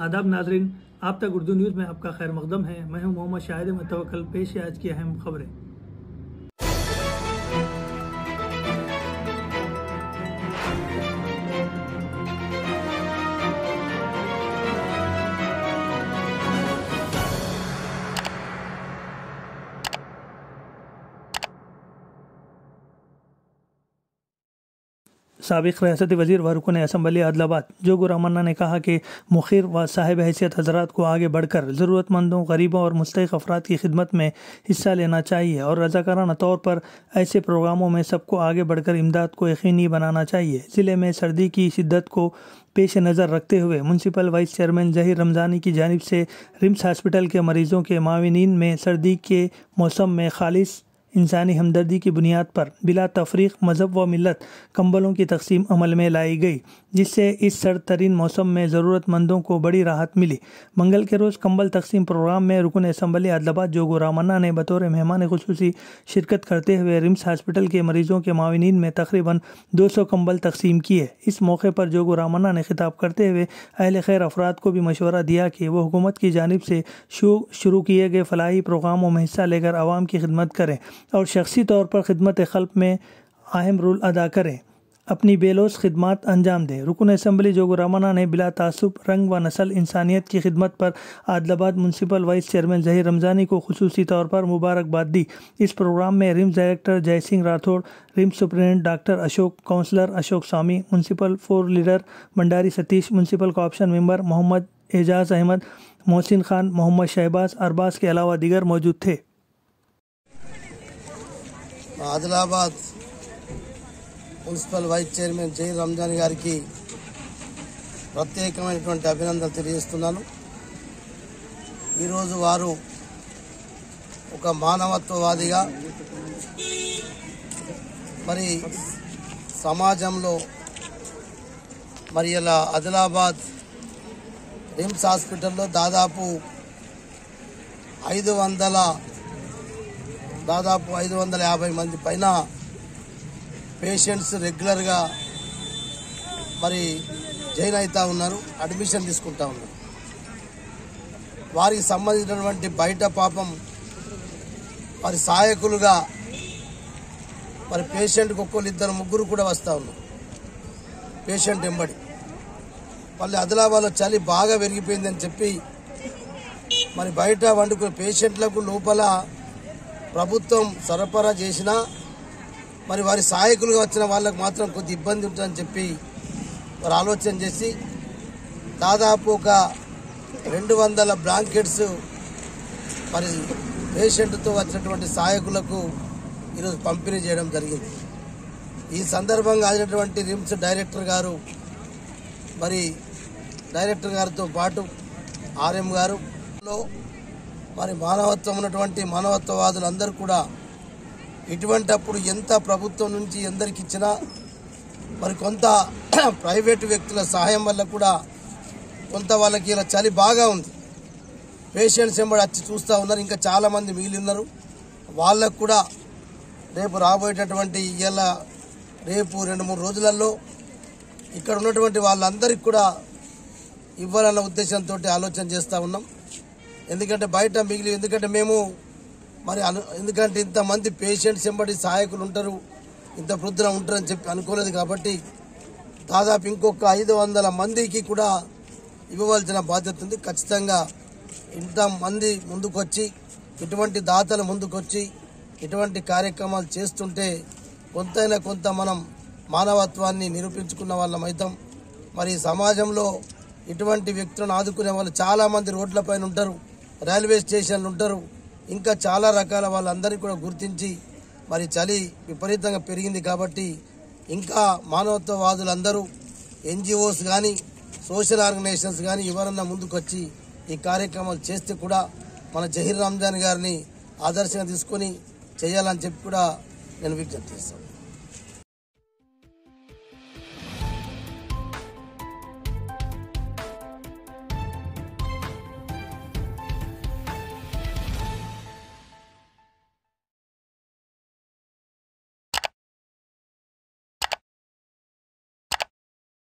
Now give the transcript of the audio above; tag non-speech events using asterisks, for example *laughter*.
आदाब नाजरीन, आप तक उर्दू न्यूज़ में आपका खैर मकदम है। मैं हूँ मोहम्मद शाहिद मतवकल पेश है आज की अहम खबरें। सबक रियासती वज़ीर व रुकन असम्बली आदिलाबाद जोगुर रमन्ना ने कहा कि मुखिर व साहिब हैसियत हजरात को आगे बढ़कर ज़रूरतमंदों, गरीबों और मुस्तक अफराद की खिदमत में हिस्सा लेना चाहिए और रजाकाराना तौर पर ऐसे प्रोग्रामों में सबको आगे बढ़कर इमदाद को यकीनी बनाना चाहिए। ज़िले में सर्दी की शिद्दत को पेश नज़र रखते हुए municipal vice chairman Zaheer Ramzani की जानब से रिम्स हॉस्पिटल के मरीज़ों के माविनीन में सर्दी के मौसम में खालिश इंसानी हमदर्दी की बुनियाद पर बिला तफरीक, मज़हब व मिलत कंबलों की तकसीम अमल में लाई गई, जिससे इस सर्द तरीन मौसम में ज़रूरतमंदों को बड़ी राहत मिली। मंगल के रोज़ कंबल तकसीम प्रोग्राम में रुकन असम्बली आदिलाबाद जोगो रामन्ना ने बतौर मेहमान खसूसी शिरकत करते हुए रिम्स हॉस्पिटल के मरीज़ों के माविनीन में तकरीबन दो सौ कंबल तकसीम किए। इस मौके पर जोगो रामन्ना ने खिताब करते हुए अहल खैर अफराद को भी मशवरा दिया कि वह हुकूमत की जानब से शुरू किए गए फलाही प्रोग्रामों में हिस्सा लेकर आवाम की खिदमत करें। और शख्सी तौर पर खिदमत खल्क में अहम रोल अदा करें। अपनी बेलोस खिदमत अंजाम दें। रुकन असम्बली जोगो रमाना ने बिला तासुब, रंग व नस्ल इंसानियत की खिदमत पर Adilabad municipal vice chairman Zaheer Ramzani को खसूसी तौर पर मुबारकबाद दी। इस प्रोग्राम में RIMS director Jai Singh Rathod RIMS superintendent doctor Ashok, councillor Ashok Swamy municipal floor leader Bhandari Satish municipal cooption member Mohammed Ejaz Ahmed, Mohsin Khan, Mohammed Shahbaz Arbaz के अलावा दीगर मौजूद थे। ఆదిలాబాద్ మున్సిపల్ వైస్ చైర్మన్ జై రంజాన్ గారికి ప్రత్యేకమైనటువంటి అభినందనలు తెలియజేస్తున్నాను. ఈరోజు వారు ఒక మానవత్వవాదిగా మరి సమాజంలో మరి ఇలా ఆదిలాబాద్ రిమ్స్ హాస్పిటల్లో దాదాపు ఐదు వందల దాదాపు ఐదు వందల యాభై మంది పైన పేషెంట్స్ రెగ్యులర్గా మరి జైన్ అవుతూ ఉన్నారు అడ్మిషన్ తీసుకుంటా ఉన్నారు. వారికి సంబంధించినటువంటి బయట పాపం మరి సహాయకులుగా మరి పేషెంట్కి ఒక్కొక్కరు ఇద్దరు ముగ్గురు కూడా వస్తూ ఉన్నారు. పేషెంట్ ఎంబడి మళ్ళీ ఆదిలాబాద్లో చలి బాగా పెరిగిపోయిందని చెప్పి మరి బయట వండుకునే పేషెంట్లకు లోపల ప్రభుత్వం సరఫరా చేసినా మరి వారి సహాయకులుగా వచ్చిన వాళ్ళకు మాత్రం కొద్ది ఇబ్బంది ఉంటుందని చెప్పి వారు ఆలోచన చేసి దాదాపు ఒక రెండు వందల బ్లాంకెట్స్ మరి పేషెంట్తో వచ్చినటువంటి సహాయకులకు ఈరోజు పంపిణీ చేయడం జరిగింది. ఈ సందర్భంగా అయినటువంటి రిమ్స్ డైరెక్టర్ గారు మరి డైరెక్టర్ గారితో పాటు ఆర్ఎం గారు మరి మానవత్వం ఉన్నటువంటి మానవత్వవాదులు అందరూ కూడా ఇటువంటి అప్పుడు ఎంత ప్రభుత్వం నుంచి ఎందరికి ఇచ్చినా మరి కొంత *clears throat* ప్రైవేటు వ్యక్తుల సహాయం వల్ల కూడా కొంత వాళ్ళకి ఇలా చలి బాగా ఉంది. పేషెంట్స్ ఎంబడి వచ్చి చూస్తూ ఉన్నారు. ఇంకా చాలామంది మిగిలి ఉన్నారు వాళ్ళకు కూడా రేపు రాబోయేటటువంటి ఇవాళ రేపు రెండు మూడు రోజులలో ఇక్కడ ఉన్నటువంటి వాళ్ళందరికీ కూడా ఇవ్వాలన్న ఉద్దేశంతో ఆలోచన చేస్తూ ఉన్నాం. ఎందుకంటే బయట మిగిలి ఎందుకంటే మేము మరి అను ఎందుకంటే ఇంతమంది పేషెంట్స్ ఎంబడి సహాయకులు ఉంటారు. ఇంత వృద్ధులు ఉంటారని చెప్పి అనుకోలేదు కాబట్టి దాదాపు ఇంకొక ఐదు వందల మందికి కూడా ఇవ్వవలసిన బాధ్యత ఉంది. ఖచ్చితంగా ఇంత మంది ముందుకొచ్చి ఇటువంటి దాతలు ముందుకొచ్చి ఇటువంటి కార్యక్రమాలు చేస్తుంటే కొంతైనా కొంత మనం మానవత్వాన్ని నిరూపించుకున్న వాళ్ళం అవుతాం. మరి సమాజంలో ఇటువంటి వ్యక్తులను ఆదుకునే వాళ్ళు చాలామంది రోడ్లపైన ఉంటారు. రైల్వే స్టేషన్లు ఉంటారు. ఇంకా చాలా రకాల వాళ్ళందరినీ కూడా గుర్తించి మరి చలి విపరీతంగా పెరిగింది కాబట్టి ఇంకా మానవత్వవాదులందరూ ఎన్జిఓస్ కానీ సోషల్ ఆర్గనైజేషన్స్ కానీ ఎవరన్నా ముందుకొచ్చి ఈ కార్యక్రమాలు చేస్తే కూడా మన జహీర్ రంజాన్ గారిని ఆదర్శంగా తీసుకొని చేయాలని చెప్పి కూడా నేను విజ్ఞప్తి చేస్తాను.